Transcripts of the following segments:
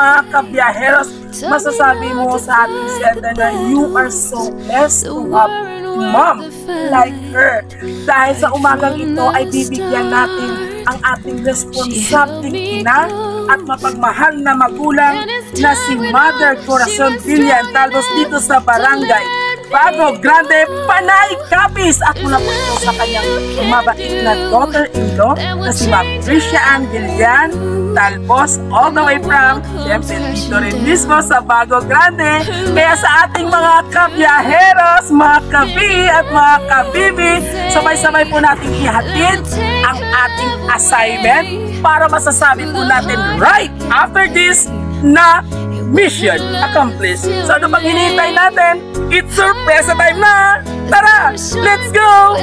mga kabiyaheros, masasabi mo sa ating sender na you are so blessed to have mom like her. Dahil sa umagang ito ay bibigyan natin ang ating responsabling ina at mapagmahal na magulang na si Mother Corazon Villan Talbos dito sa barangay Bago Grande Panay Capiz at mula po ito sa kanyang mabait na daughter-in-law na si Ma'am Tricia Ann Gillian Talbos all the way from siyempre dito rin mismo sa Bago Grande. Kaya sa ating mga kabiyaheros mga kabi at mga kabibi sabay-sabay po natin ihatid ang ating assignment para masasabi po natin right after this na mission accomplished. So ano pang hinihintay natin? It's surprise time na! Tara! Let's go!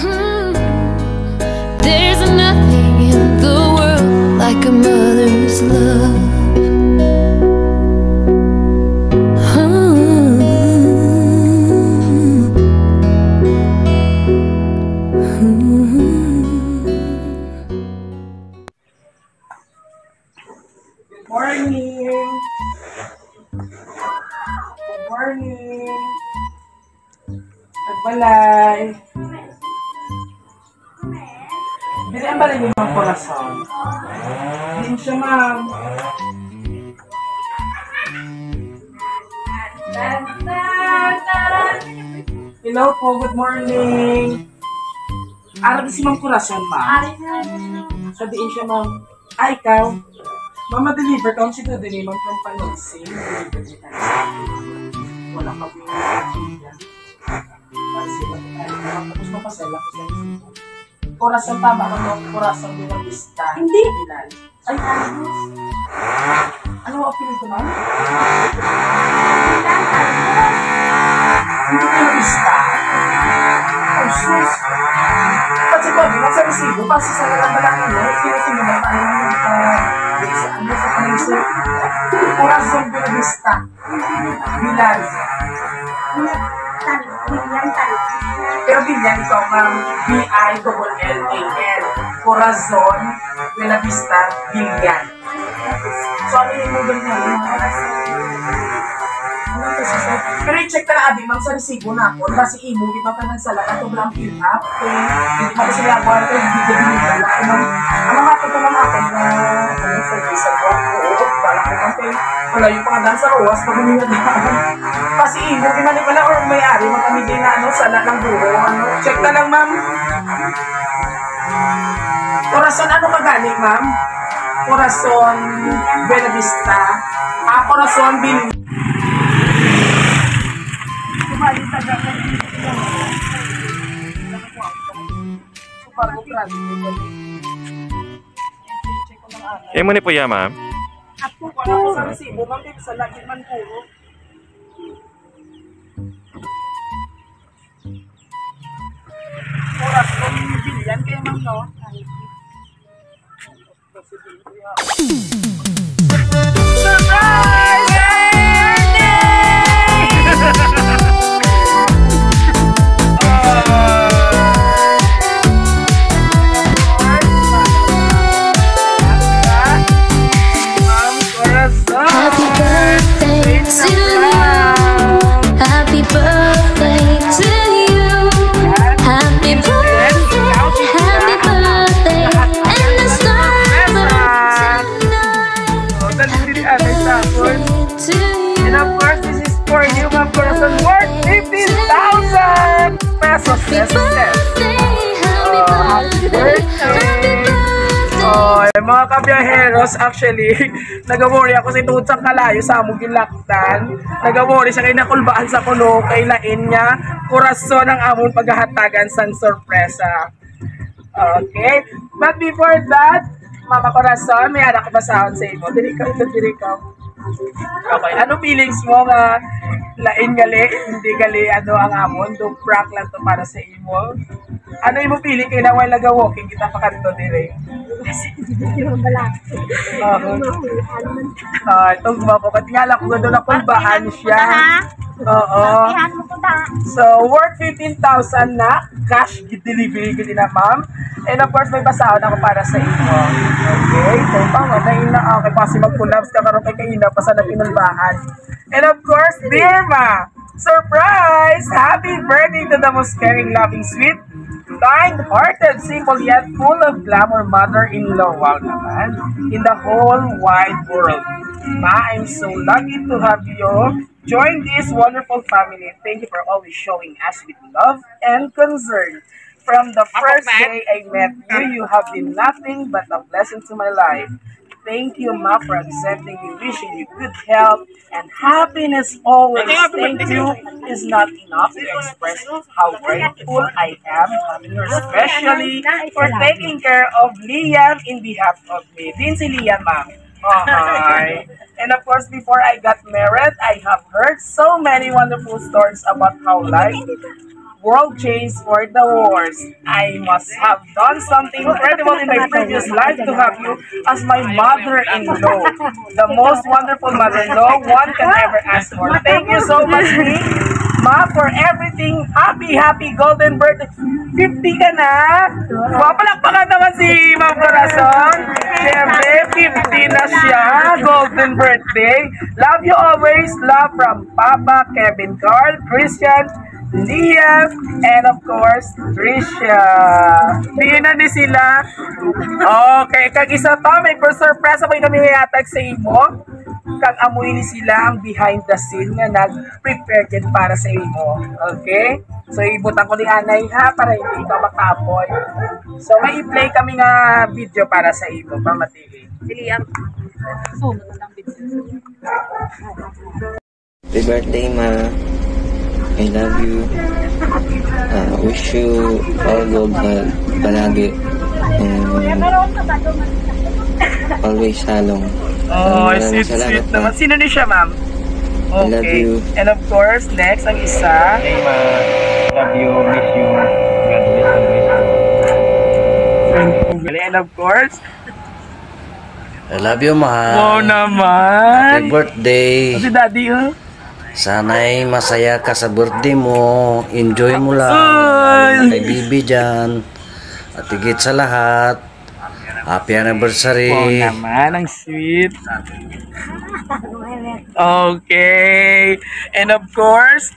Hmm. There's nothing in the world like a mother's love. Nagbalay! Bili ang balay niyo mga korason. Din siya ma'am. Hello po, good morning. Araw si Ma'am Corazon, ma'am. Sabihin siya, ma'am. Ah, ikaw? Mama, deliver ka. Ang sito din, ma'am, from kita. Wala ka po. Tapos mapasala ko sa Corazon, tama ko de la Vista. Hindi. Bilal. Ay, ano? Ano ang apelido ko, ma'am? Hindi ka Vista. Oh, sus. Kasi ko, di sa resibo, kasi sa lang ba lang yun, sino-sino ba tayo ng sa ano sa kanisa? Corazon de la Vista. Bilal. Pero Bilal ito, ma'am, B-I-L-L-A-N. Corazon la Vista, Bilal. So, ano yung mo ganyan? To siya, sir? Pero i-check ka na, Abi, ma'am, sa resibo na ako. Kasi imo, di ba ka nagsala ka, ito lang fill up. Eh, hindi pa kasi nagawa ito, hindi ka dinigala. Ano, nga ito naman akin na, ano, service sa buwan ko. Wala yung pangadan sa ruwas, pag hindi na Kasi imo, di man pala, or may-ari, makamigay na, ano, sala ng buho. Ano, check na lang, ma'am. Corazon, ano magaling, ma'am? Corazon Buena Vista. Ah, Corazon Bin. Kumali sa ganda. Parang ukrado. Eh, mo ni po ya, ma'am. Ako ko sa resibo, ma'am, kaya sa lagi man puro. Corazon Bilyan, kaya ma'am, no? Surprise! Eh, mga kabiyaheros, actually, nag-worry ako tungkol sa kalayo sa among gilaktan. Nag-worry siya kay nakulbaan sa kuno, kay lain niya, kurason ang among paghahatagan sang sorpresa. Okay? But before that, Mama Corazon, may anak ba sa sa imo? Dili ka, ito dili ka. Okay, ano feelings mo nga lain gali, hindi gali ano ang amon, do prank lang to para sa imo? Ano imo feeling kay na wala walking kita pa kanto dire? Oo. Ah, itong mga ko katingala ko doon na kulbaan siya. Oo. So, worth 15,000 na cash delivery ko din na, ma'am. And of course, may basahan ako para sa inyo. Okay? So, tama. Dahil na okay pa si mag-collapse ka karoon kay kaina pa sa napinulbahan. And of course, dear ma, surprise! Happy birthday to the most caring, loving, sweet, kind-hearted, simple yet full of glamour mother-in-law. Wow naman. In the whole wide world. Ma, I'm so lucky to have you join this wonderful family. Thank you for always showing us with love and concern. From the first day I met you, you have been nothing but a blessing to my life. Thank you, Ma, for accepting me, wishing you good health and happiness always. Thank you is not enough to express how grateful I am, especially for taking care of Liam in behalf of me. Din Liam, ma'am. Hi. And of course, before I got married, I have heard so many wonderful stories about how life world changed for the worse. I must have done something incredible in my previous life to have you as my mother-in-law. The most wonderful mother-in-law one can ever ask for. Thank you so much, me, Ma, for everything. Happy, happy golden birthday. 50 ka na? Wow, palakpakan naman si Ma'am Corazon. Siyempre, 50 na siya. Golden birthday. Love you always. Love from Papa, Kevin Carl, Christian, Liam, and of course, Trisha. Di na ni sila. Okay, kag isa pa, may surprise ako yung kami hayatag sa imo. Kag amoy ni sila ang behind the scene nga nag-prepare din para sa imo. Okay? So, ibutan ko ni Anay ha, para hindi ka makapoy. So, may i-play kami nga video para sa imo, pamatili. Happy birthday, Ma. I love you. Uh, wish you all good health palagi. And always halong. Oh, Maraming sweet, sweet Ma. naman. Sino ni siya, ma'am? I love Okay. you. And of course, next, ang isa. Hey, ma. Love you. Miss you. God bless always. And of course, I love you, wow mahal. Happy naman. birthday. Si daddy, oh. Sana'y masaya ka sa birthday mo. Enjoy mo lang. Ay. Kay Bibi dyan. At higit sa lahat, happy anniversary. Wow naman, ang sweet. Okay. And of course,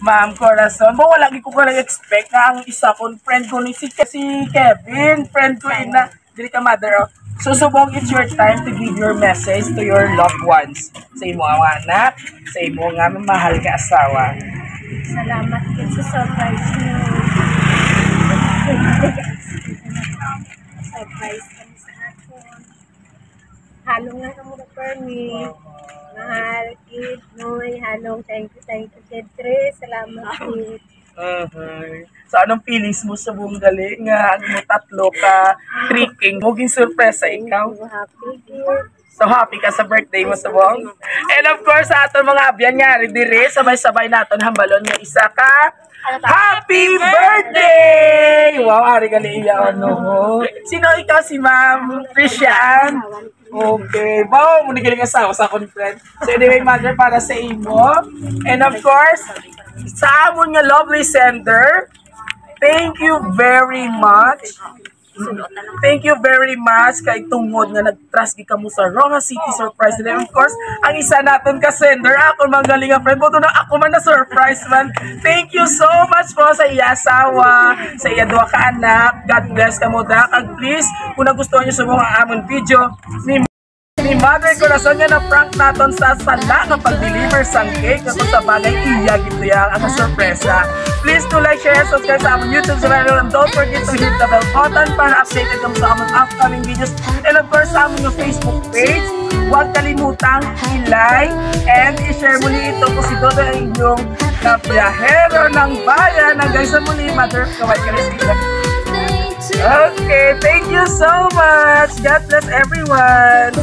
Ma'am Corazon, mo wala gi ko ka expect na ang isa kong friend ko ni si, si Kevin, friend ko ina, dili ka mother of. So, subong it's your time to give your message to your loved ones. Sa imo ang anak, sa imo nga mahal ka asawa. Salamat din sa surprise niyo. surprise kami sa aton. Halong nga kamo na Permi. Mahal, kid, noy, halong, thank you, thank you, kid. Salamat, kid. Uh-huh. So, anong feelings mo sa buong gali nga ang mo tatlo ka tricking? Muging surprise sa ikaw. So happy ka sa birthday mo sa buong. And of course, sa aton mga abyan nga, dire, sabay-sabay naton hambalon nga isa ka. Happy birthday! Wow, ari ka niya, ano. Sino ikaw si Ma'am Christian? Okay. Wow, muna galing asawa sa akong friend. So anyway, mother, para sa imo. And of course, sa amon nga lovely sender, thank you very much. Thank you very much kay tungod nga nag-trust gi kamo sa Roja City Surprise Day. Of course, ang isa naton ka sender, ako man galing nga friend to na ako man na surprise man. Thank you so much po sa iya asawa, sa iya duha ka anak. God bless kamo da. Kag please, kung nagustuhan niyo sa mga amon video, ni ni Mother Corazon nga na prank naton sa sala nga pag-deliver sang cake nga kung sa bagay iya gito yang ang sorpresa. Please to like, share, subscribe sa among YouTube channel and don't forget to hit the bell button para updated kamo sa among upcoming videos and of course sa among Facebook page. Huwag kalimutang i-like and i-share muli ito kung si Dodo ang inyong kapiyahero ng bayan. Hanggang sa muli, Mother, kaway ka Okay, thank you so much. God bless everyone.